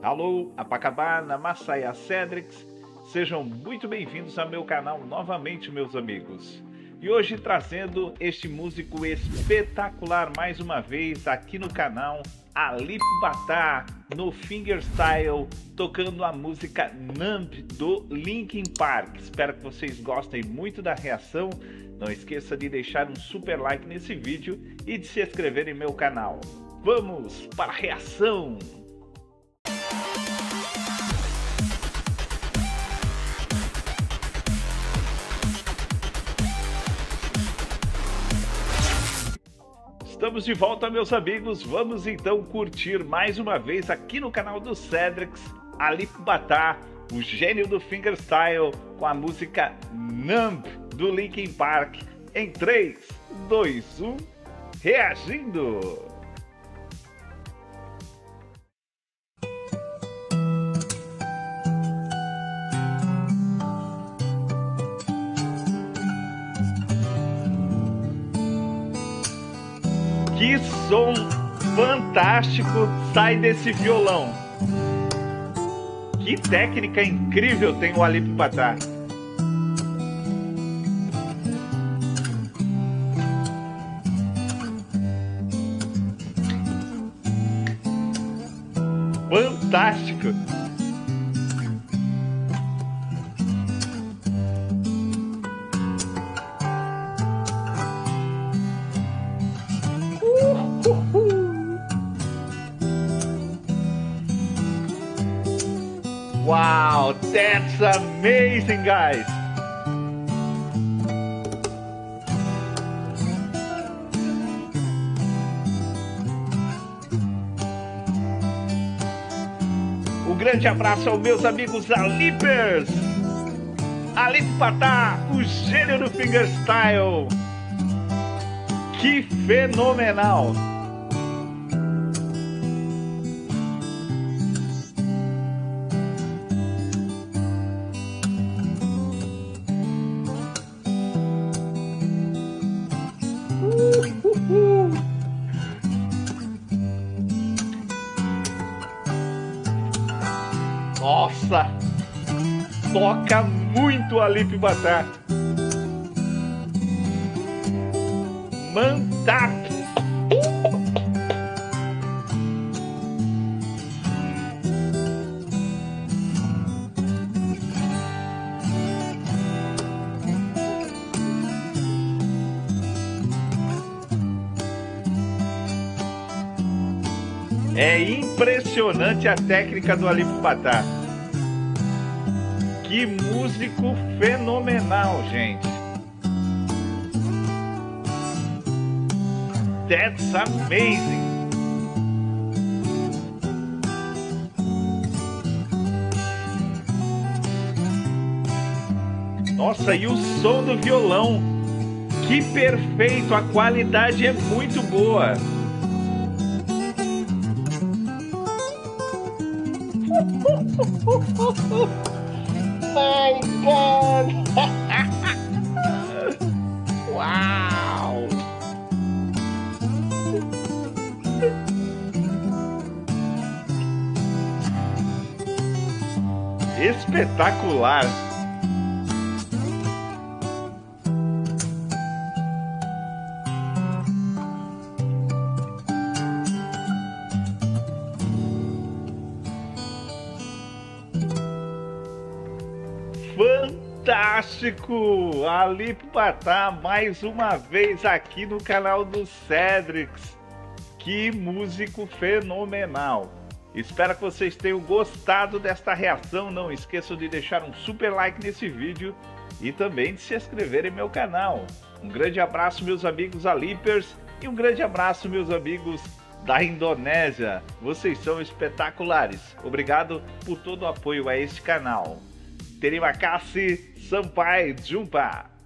Alô, Apacabana, Massaia Cedrix, sejam muito bem-vindos ao meu canal novamente, meus amigos. E hoje trazendo este músico espetacular mais uma vez aqui no canal, Alip Batá, no Fingerstyle, tocando a música Numb do Linkin Park. Espero que vocês gostem muito da reação. Não esqueça de deixar um super like nesse vídeo e de se inscrever em meu canal. Vamos para a reação! Estamos de volta, meus amigos. Vamos então curtir mais uma vez aqui no canal do Cedrix, Alip Batá, o gênio do fingerstyle, com a música Numb do Linkin Park. Em 3, 2, 1, reagindo! Que som fantástico sai desse violão. Que técnica incrível tem o Alip Batá. Fantástico. Wow, that's amazing, guys! Um grande abraço aos meus amigos Alipers! Alip Patá, o gênio do fingerstyle! Que fenomenal! Nossa! Toca muito a Lip Batá. Manda! É impressionante a técnica do Alip Batá. Que músico fenomenal, gente. That's amazing. Nossa, e o som do violão. Que perfeito, a qualidade é muito boa. My God! wow! Espetacular! Fantástico! Alip Batá mais uma vez aqui no canal do Cedrix. Que músico fenomenal! Espero que vocês tenham gostado desta reação. Não esqueçam de deixar um super like nesse vídeo e também de se inscrever em meu canal. Um grande abraço, meus amigos Alipers, e um grande abraço, meus amigos da Indonésia. Vocês são espetaculares. Obrigado por todo o apoio a este canal. Terima kasih, Sampai Jumpa!